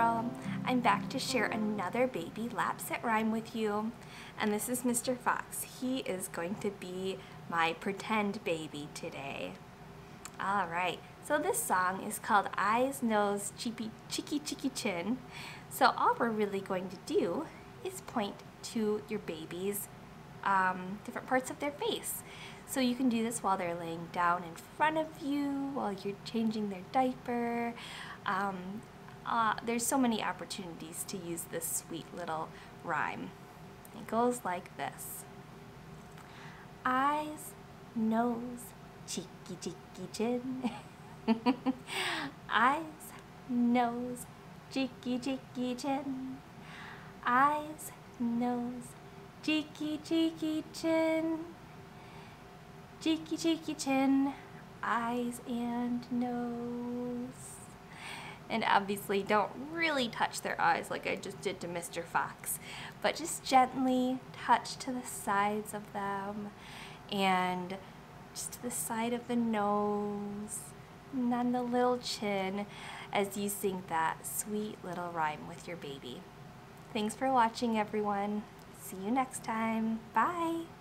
April. I'm back to share another baby lapsit rhyme with you. And this is Mr. Fox. He is going to be my pretend baby today. Alright, so this song is called Eyes, Nose, Cheeky, Cheeky, Cheeky Chin. So all we're really going to do is point to your baby's um, different parts of their face. So you can do this while they're laying down in front of you, while you're changing their diaper. Um, uh, there's so many opportunities to use this sweet little rhyme. It goes like this. Eyes, nose, cheeky cheeky chin. Eyes, nose, cheeky cheeky chin. Eyes, nose, cheeky cheeky chin cheeky cheeky chin, eyes and nose. And obviously don't really touch their eyes like I just did to Mr. Fox, but just gently touch to the sides of them and just to the side of the nose and then the little chin as you sing that sweet little rhyme with your baby. Thanks for watching everyone. See you next time. Bye.